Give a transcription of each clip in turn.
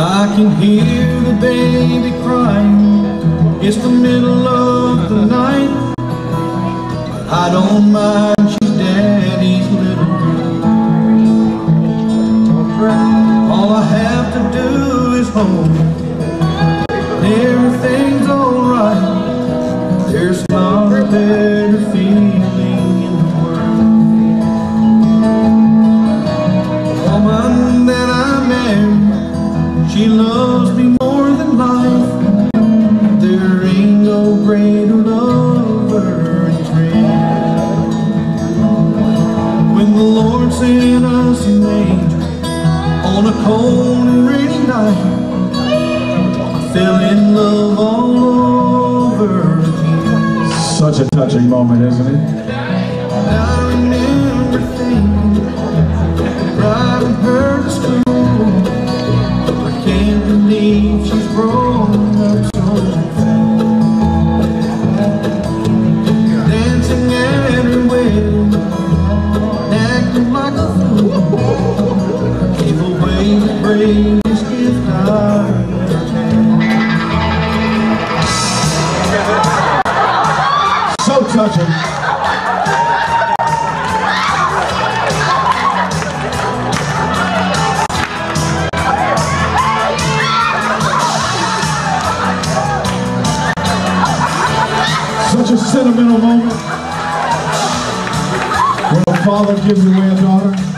I can hear the baby crying. It's the middle of the night. I don't mind, she's daddy's little girl. All I have to do is hold the Lord sent us an angel on a cold and rainy night, I fell in love all over again. Such a touching moment, isn't it? So touching. Such a sentimental moment when a father gives away a daughter.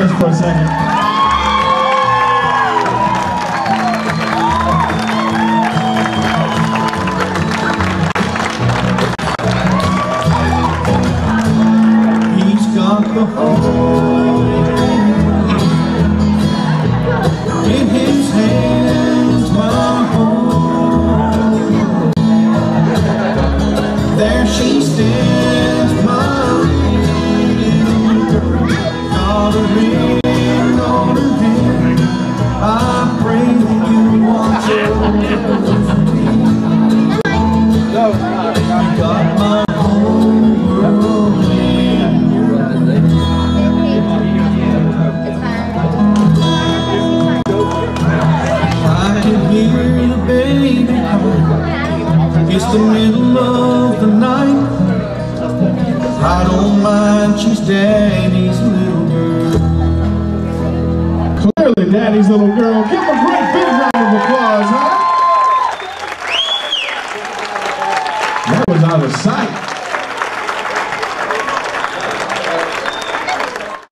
Palmas para. It's the middle of the night. I don't mind, she's Daddy's Little Girl. Give him a great big round of applause, huh? That was out of sight.